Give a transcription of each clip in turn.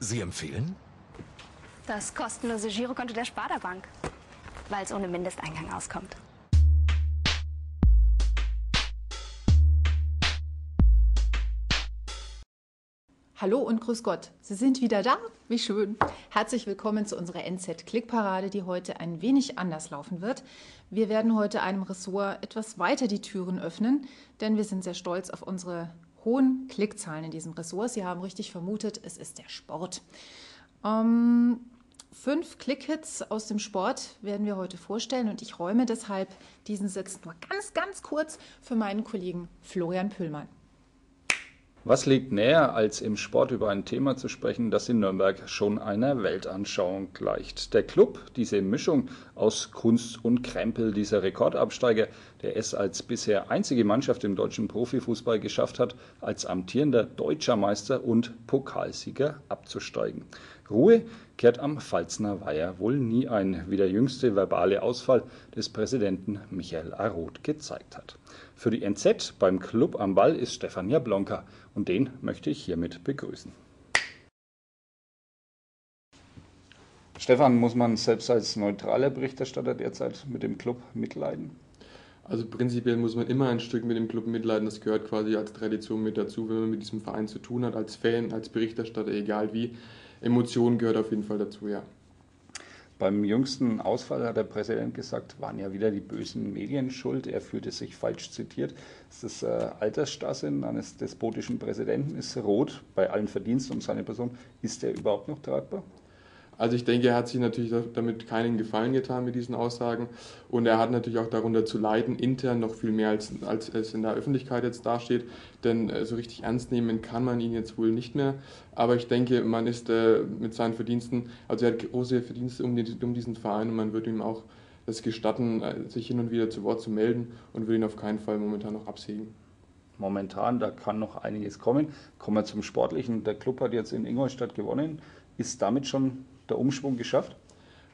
Sie empfehlen? Das kostenlose Girokonto der Sparda Bank, weil es ohne Mindesteingang auskommt. Hallo und grüß Gott. Sie sind wieder da? Wie schön. Herzlich willkommen zu unserer NZ-Klickparade, die heute ein wenig anders laufen wird. Wir werden heute einem Ressort etwas weiter die Türen öffnen, denn wir sind sehr stolz auf unsere hohen Klickzahlen in diesem Ressort. Sie haben richtig vermutet, es ist der Sport. Ähm, fünf Klickhits aus dem Sport werden wir heute vorstellen und ich räume deshalb diesen Sitz nur ganz, ganz kurz für meinen Kollegen Florian Püllmann. Was liegt näher, als im Sport über ein Thema zu sprechen, das in Nürnberg schon einer Weltanschauung gleicht? Der Club, diese Mischung aus Kunst und Krempel, dieser Rekordabsteiger, der es als bisher einzige Mannschaft im deutschen Profifußball geschafft hat, als amtierender deutscher Meister und Pokalsieger abzusteigen. Ruhe kehrt am Pfalzner Weiher wohl nie ein, wie der jüngste verbale Ausfall des Präsidenten Michael Aroth gezeigt hat. Für die NZ beim Club am Ball ist Stefan Jablonka und den möchte ich hiermit begrüßen. Stefan, muss man selbst als neutraler Berichterstatter derzeit mit dem Club mitleiden? Also prinzipiell muss man immer ein Stück mit dem Club mitleiden. Das gehört quasi als Tradition mit dazu, wenn man mit diesem Verein zu tun hat, als Fan, als Berichterstatter, egal wie. Emotionen gehört auf jeden Fall dazu, ja. Beim jüngsten Ausfall hat der Präsident gesagt, waren ja wieder die bösen Medien schuld. Er fühlte sich falsch zitiert. Das ist äh, Altersstarrsinn eines despotischen Präsidenten ist rot bei allen Verdiensten um seine Person. Ist er überhaupt noch tragbar? Also ich denke, er hat sich natürlich damit keinen Gefallen getan mit diesen Aussagen und er hat natürlich auch darunter zu leiden, intern noch viel mehr als, als es in der Öffentlichkeit jetzt dasteht, denn äh, so richtig ernst nehmen kann man ihn jetzt wohl nicht mehr. Aber ich denke, man ist äh, mit seinen Verdiensten, also er hat große Verdienste um, den, um diesen Verein und man wird ihm auch das gestatten, äh, sich hin und wieder zu Wort zu melden und will ihn auf keinen Fall momentan noch absägen momentan, da kann noch einiges kommen. Kommen wir zum Sportlichen. Der Club hat jetzt in Ingolstadt gewonnen. Ist damit schon der Umschwung geschafft?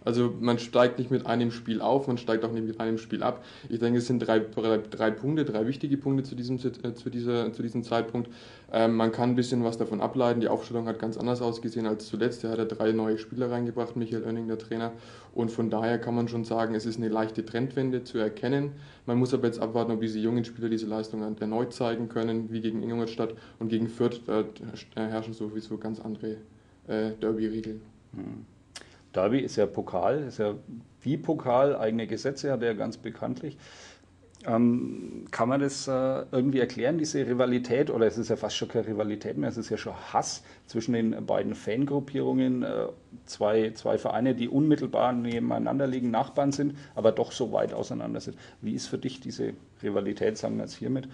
Also man steigt nicht mit einem Spiel auf, man steigt auch nicht mit einem Spiel ab. Ich denke, es sind drei, drei, drei Punkte, drei wichtige Punkte zu diesem, äh, zu dieser, zu diesem Zeitpunkt. Ähm, man kann ein bisschen was davon ableiten. Die Aufstellung hat ganz anders ausgesehen als zuletzt. Er hat ja drei neue Spieler reingebracht, Michael Oenning, der Trainer. Und von daher kann man schon sagen, es ist eine leichte Trendwende zu erkennen. Man muss aber jetzt abwarten, ob diese jungen Spieler diese Leistung erneut zeigen können, wie gegen Ingolstadt und gegen Fürth. Da herrschen sowieso ganz andere äh, Derby-Regeln. Derby ist ja Pokal, ist ja wie Pokal, eigene Gesetze hat er ganz bekanntlich. Ähm, kann man das äh, irgendwie erklären, diese Rivalität? Oder es ist ja fast schon keine Rivalität mehr, es ist ja schon Hass zwischen den beiden Fangruppierungen. Äh, zwei, zwei Vereine, die unmittelbar nebeneinander liegen, Nachbarn sind, aber doch so weit auseinander sind. Wie ist für dich diese Rivalität, sagen wir jetzt hiermit,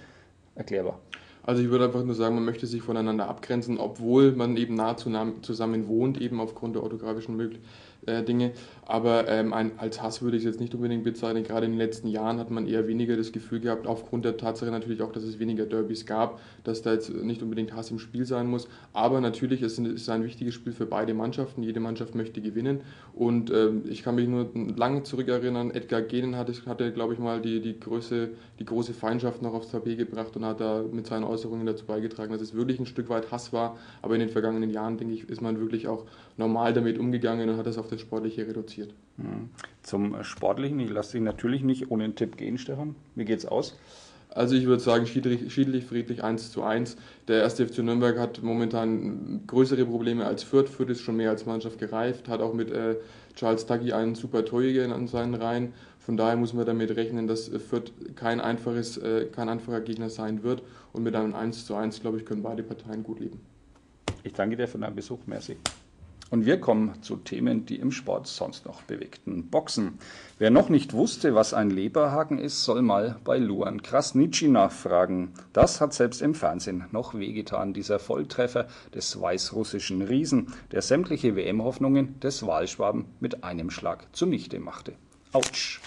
erklärbar? Also ich würde einfach nur sagen, man möchte sich voneinander abgrenzen, obwohl man eben nah zusammen wohnt, eben aufgrund der orthografischen Möglichkeiten äh, Dinge. Aber ähm, ein, als Hass würde ich es jetzt nicht unbedingt bezeichnen. Gerade in den letzten Jahren hat man eher weniger das Gefühl gehabt, aufgrund der Tatsache natürlich auch, dass es weniger Derbys gab, dass da jetzt nicht unbedingt Hass im Spiel sein muss. Aber natürlich ist es ein wichtiges Spiel für beide Mannschaften. Jede Mannschaft möchte gewinnen. Und ähm, ich kann mich nur lange zurückerinnern, Edgar Genen hatte, hatte glaube ich, mal die, die, Größe, die große Feindschaft noch aufs Tapet gebracht und hat da mit seinen Äußerungen dazu beigetragen, dass es wirklich ein Stück weit Hass war. Aber in den vergangenen Jahren, denke ich, ist man wirklich auch normal damit umgegangen und hat das auf das Sportliche reduziert. Hm. Zum Sportlichen, ich lasse dich natürlich nicht ohne einen Tipp gehen, Stefan. Wie geht's aus? Also ich würde sagen, schiedlich, schiedlich, friedlich 1 zu 1. Der erste FC Nürnberg hat momentan größere Probleme als Fürth. Fürth ist schon mehr als Mannschaft gereift, hat auch mit äh, Charles Taggi einen super Torjäger an seinen Reihen. Von daher muss man damit rechnen, dass Fürth kein, einfaches, äh, kein einfacher Gegner sein wird. Und mit einem 1 zu 1, glaube ich, können beide Parteien gut leben. Ich danke dir für deinen Besuch. Merci. Und wir kommen zu Themen, die im Sport sonst noch bewegten. Boxen. Wer noch nicht wusste, was ein Leberhaken ist, soll mal bei Luan Krasnitschi nachfragen. Das hat selbst im Fernsehen noch wehgetan, dieser Volltreffer des weißrussischen Riesen, der sämtliche WM-Hoffnungen des Wahlschwaben mit einem Schlag zunichte machte. Autsch!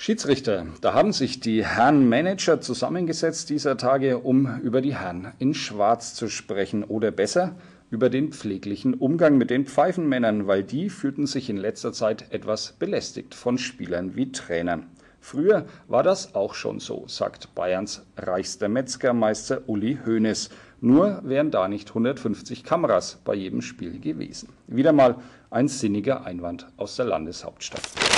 Schiedsrichter, da haben sich die Herren Manager zusammengesetzt dieser Tage, um über die Herren in Schwarz zu sprechen oder besser über den pfleglichen Umgang mit den Pfeifenmännern, weil die fühlten sich in letzter Zeit etwas belästigt von Spielern wie Trainern. Früher war das auch schon so, sagt Bayerns reichster Metzgermeister Uli Hoeneß. Nur wären da nicht 150 Kameras bei jedem Spiel gewesen. Wieder mal ein sinniger Einwand aus der Landeshauptstadt.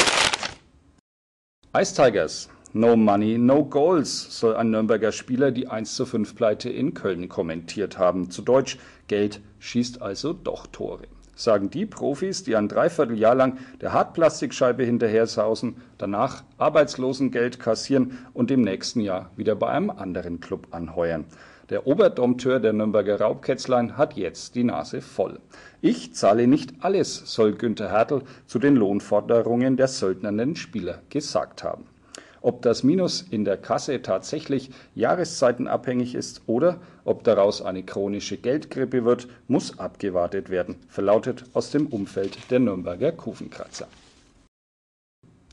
Ice Tigers. No Money, No Goals, soll ein Nürnberger Spieler die 1 zu 5 Pleite in Köln kommentiert haben. Zu Deutsch, Geld schießt also doch Tore sagen die Profis, die ein Dreivierteljahr lang der Hartplastikscheibe hinterher sausen, danach Arbeitslosengeld kassieren und im nächsten Jahr wieder bei einem anderen Club anheuern. Der Oberdompteur der Nürnberger Raubkätzlein hat jetzt die Nase voll. Ich zahle nicht alles, soll Günther Hertel zu den Lohnforderungen der söldnernden Spieler gesagt haben. Ob das Minus in der Kasse tatsächlich jahreszeitenabhängig ist oder ob daraus eine chronische Geldgrippe wird, muss abgewartet werden, verlautet aus dem Umfeld der Nürnberger Kufenkratzer.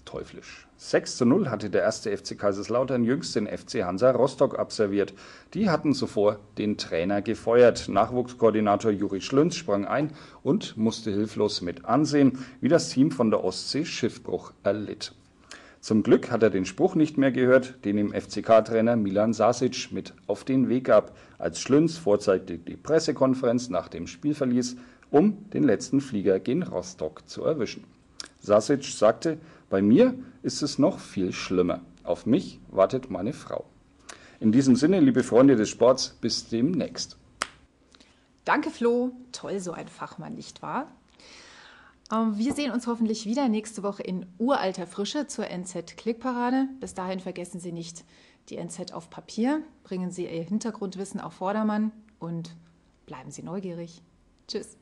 Teuflisch. 6 zu 0 hatte der erste FC Kaiserslautern jüngst den FC Hansa Rostock absolviert. Die hatten zuvor den Trainer gefeuert. Nachwuchskoordinator Juri Schlünz sprang ein und musste hilflos mit ansehen, wie das Team von der Ostsee Schiffbruch erlitt. Zum Glück hat er den Spruch nicht mehr gehört, den ihm FCK-Trainer Milan Sasic mit auf den Weg gab, als Schlünz vorzeitig die Pressekonferenz nach dem Spiel verließ, um den letzten Flieger gen Rostock zu erwischen. Sasic sagte, bei mir ist es noch viel schlimmer. Auf mich wartet meine Frau. In diesem Sinne, liebe Freunde des Sports, bis demnächst. Danke, Flo. Toll, so ein Fachmann, nicht wahr? Ähm, wir sehen uns hoffentlich wieder nächste Woche in uralter Frische zur NZ Klickparade. Bis dahin vergessen Sie nicht die NZ auf Papier, bringen Sie Ihr Hintergrundwissen auf Vordermann und bleiben Sie neugierig. Tschüss.